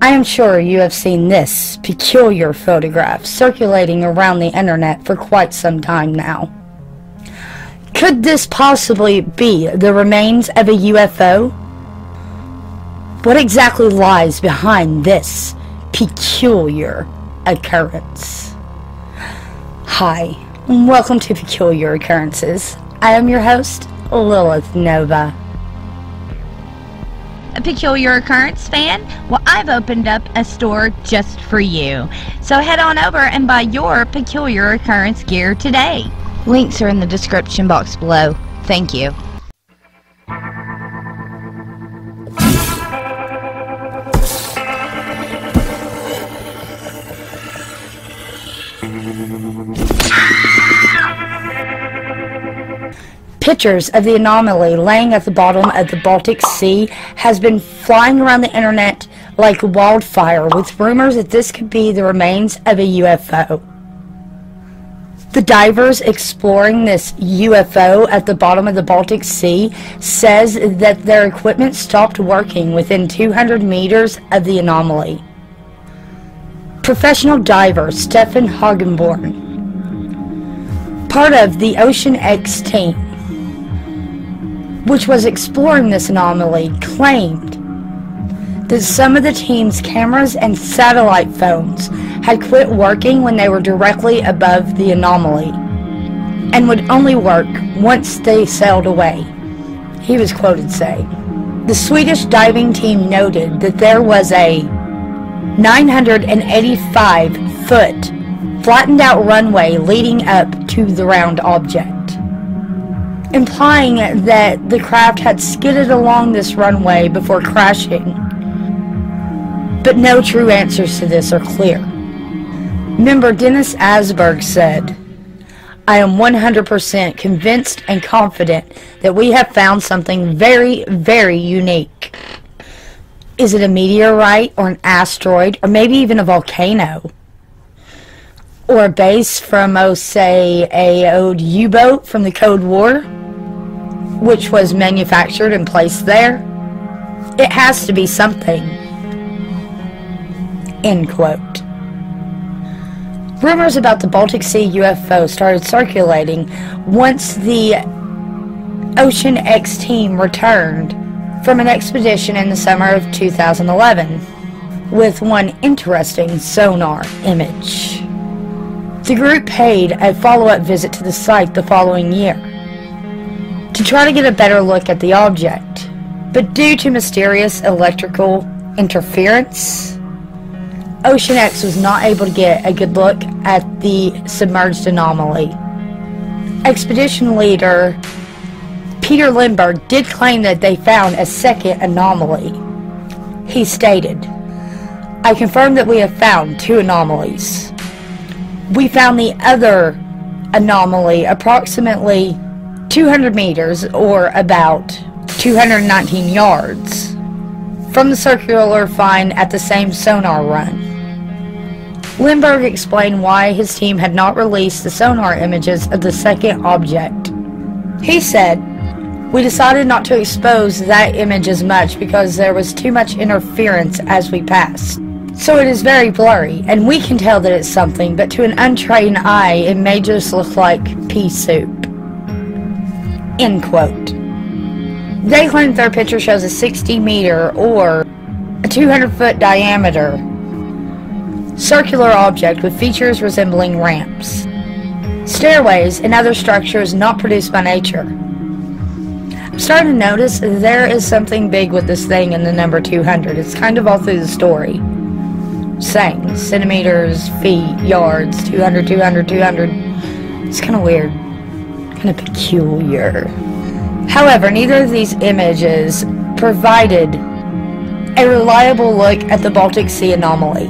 I am sure you have seen this peculiar photograph circulating around the internet for quite some time now. Could this possibly be the remains of a UFO? What exactly lies behind this peculiar occurrence? Hi, and welcome to Peculiar Occurrences. I am your host, Lilith Nova. A peculiar occurrence fan? Well, I've opened up a store just for you. So head on over and buy your peculiar occurrence gear today. Links are in the description box below. Thank you. Pictures of the anomaly laying at the bottom of the Baltic Sea has been flying around the internet like wildfire with rumors that this could be the remains of a UFO. The divers exploring this UFO at the bottom of the Baltic Sea says that their equipment stopped working within 200 meters of the anomaly. Professional diver Stefan Hogeborn, part of the Ocean X team, which was exploring this anomaly, claimed that some of the team's cameras and satellite phones had quit working when they were directly above the anomaly and would only work once they sailed away. He was quoted saying, The Swedish diving team noted that there was a 985 foot flattened out runway leading up to the round object implying that the craft had skidded along this runway before crashing. But no true answers to this are clear. Member Dennis Asberg said, I am 100% convinced and confident that we have found something very, very unique. Is it a meteorite or an asteroid or maybe even a volcano? Or a base from, oh, say, a old U-boat from the Cold War? Which was manufactured and placed there. It has to be something. End quote. Rumors about the Baltic Sea UFO started circulating once the Ocean X team returned from an expedition in the summer of 2011 with one interesting sonar image. The group paid a follow-up visit to the site the following year try to get a better look at the object. But due to mysterious electrical interference, Ocean X was not able to get a good look at the submerged anomaly. Expedition leader Peter Lindberg did claim that they found a second anomaly. He stated, I confirm that we have found two anomalies. We found the other anomaly approximately 200 meters, or about 219 yards, from the circular find at the same sonar run. Lindberg explained why his team had not released the sonar images of the second object. He said, We decided not to expose that image as much because there was too much interference as we passed. So it is very blurry, and we can tell that it's something, but to an untrained eye, it may just look like pea soup. End quote. They claim their picture shows a 60 meter or a 200 foot diameter circular object with features resembling ramps, stairways, and other structures not produced by nature. I'm starting to notice there is something big with this thing in the number 200. It's kind of all through the story. Saying centimeters, feet, yards, 200, 200, 200. It's kind of weird kind of peculiar. However, neither of these images provided a reliable look at the Baltic Sea anomaly.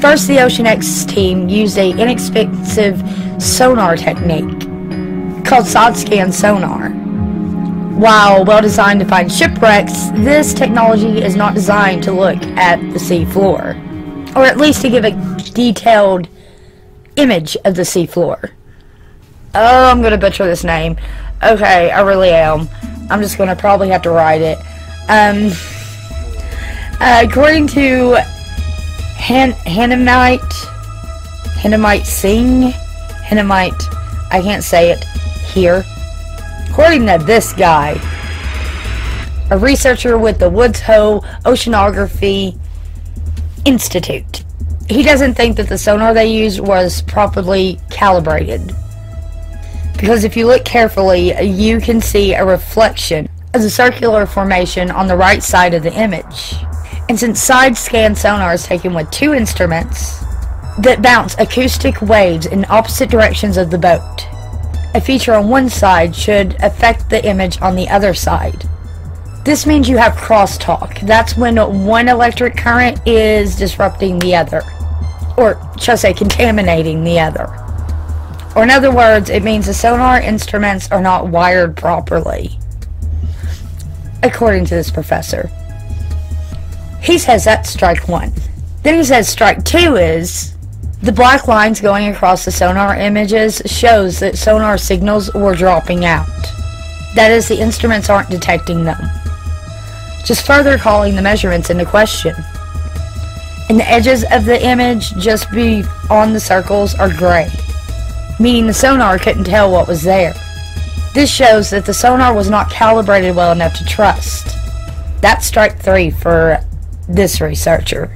First, the Ocean X team used a inexpensive sonar technique called side-scan sonar. While well designed to find shipwrecks, this technology is not designed to look at the seafloor, or at least to give a detailed image of the sea floor. Oh, I'm gonna butcher this name. Okay, I really am. I'm just gonna probably have to write it. Um, Uh, according to Han- Hannamite, Hannamite Singh, Hannamite, I can't say it here. According to this guy, a researcher with the Woods Hole Oceanography Institute, he doesn't think that the sonar they used was properly calibrated. Because if you look carefully, you can see a reflection as a circular formation on the right side of the image. And since side scan sonar is taken with two instruments that bounce acoustic waves in opposite directions of the boat, a feature on one side should affect the image on the other side. This means you have crosstalk. That's when one electric current is disrupting the other or shall I say contaminating the other. Or in other words, it means the sonar instruments are not wired properly. According to this professor. He says that's strike one. Then he says strike two is the black lines going across the sonar images shows that sonar signals were dropping out. That is, the instruments aren't detecting them. Just further calling the measurements into question and the edges of the image just be on the circles are gray, meaning the sonar couldn't tell what was there. This shows that the sonar was not calibrated well enough to trust. That's strike three for this researcher.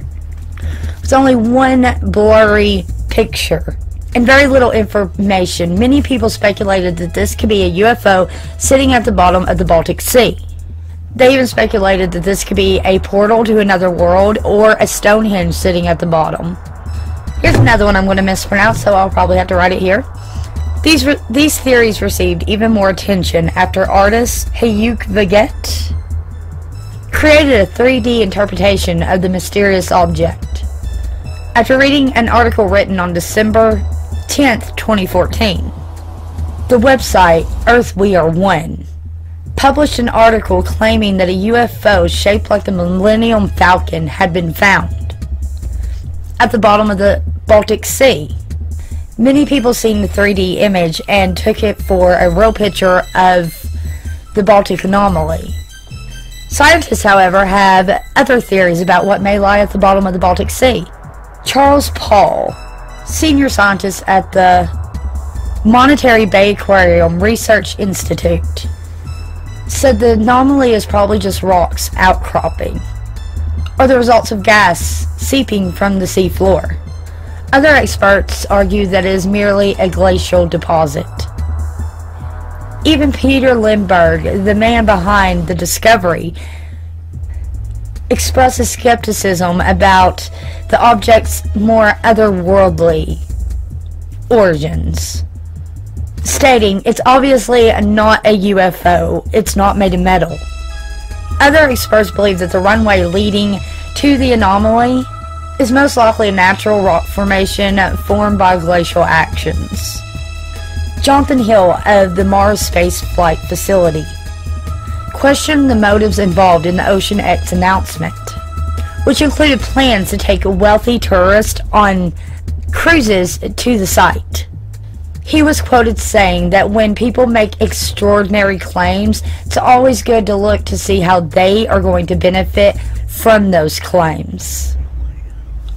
It's only one blurry picture and very little information. Many people speculated that this could be a UFO sitting at the bottom of the Baltic Sea. They even speculated that this could be a portal to another world or a Stonehenge sitting at the bottom. Here's another one I'm going to mispronounce, so I'll probably have to write it here. These these theories received even more attention after artist Hayuk Vaget created a 3D interpretation of the mysterious object. After reading an article written on December 10th, 2014, the website Earth We Are One published an article claiming that a UFO shaped like the Millennium Falcon had been found at the bottom of the Baltic Sea. Many people seen the 3D image and took it for a real picture of the Baltic anomaly. Scientists, however, have other theories about what may lie at the bottom of the Baltic Sea. Charles Paull, senior scientist at the Monterey Bay Aquarium Research Institute, said the anomaly is probably just rocks outcropping, or the results of gas seeping from the seafloor. Other experts argue that it is merely a glacial deposit. Even Peter Lindberg, the man behind the discovery, expresses skepticism about the object's more otherworldly origins stating it's obviously not a UFO, it's not made of metal. Other experts believe that the runway leading to the anomaly is most likely a natural rock formation formed by glacial actions. Jonathan Hill of the Mars Space Flight Facility questioned the motives involved in the Ocean X announcement, which included plans to take wealthy tourists on cruises to the site. He was quoted saying that when people make extraordinary claims, it's always good to look to see how they are going to benefit from those claims.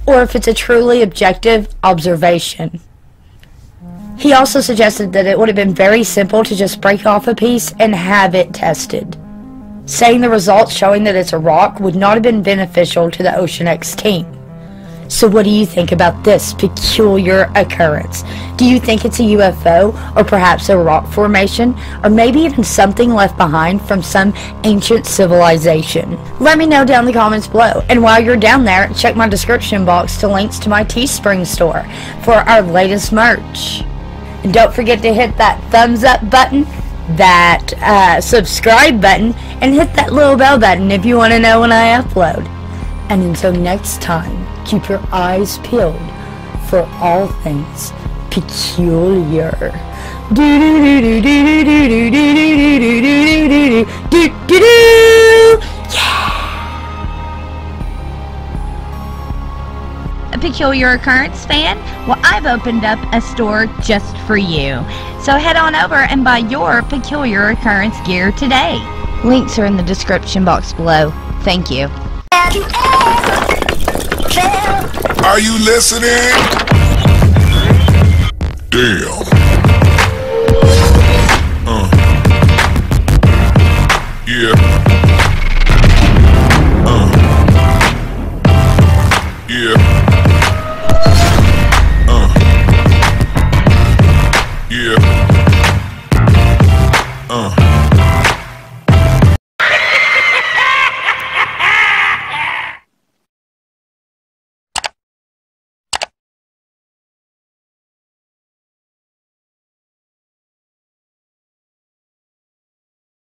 Or if it's a truly objective observation. He also suggested that it would have been very simple to just break off a piece and have it tested. Saying the results showing that it's a rock would not have been beneficial to the Ocean X team. So what do you think about this peculiar occurrence? Do you think it's a UFO or perhaps a rock formation or maybe even something left behind from some ancient civilization? Let me know down in the comments below. And while you're down there, check my description box to links to my Teespring store for our latest merch. And don't forget to hit that thumbs up button, that uh, subscribe button, and hit that little bell button if you want to know when I upload. And until next time, keep your eyes peeled for all things peculiar. A peculiar occurrence fan? Well, I've opened up a store just for you. So head on over and buy your peculiar occurrence gear today. Links are in the description box below. Thank you. Are you listening? Damn. Uh. Yeah.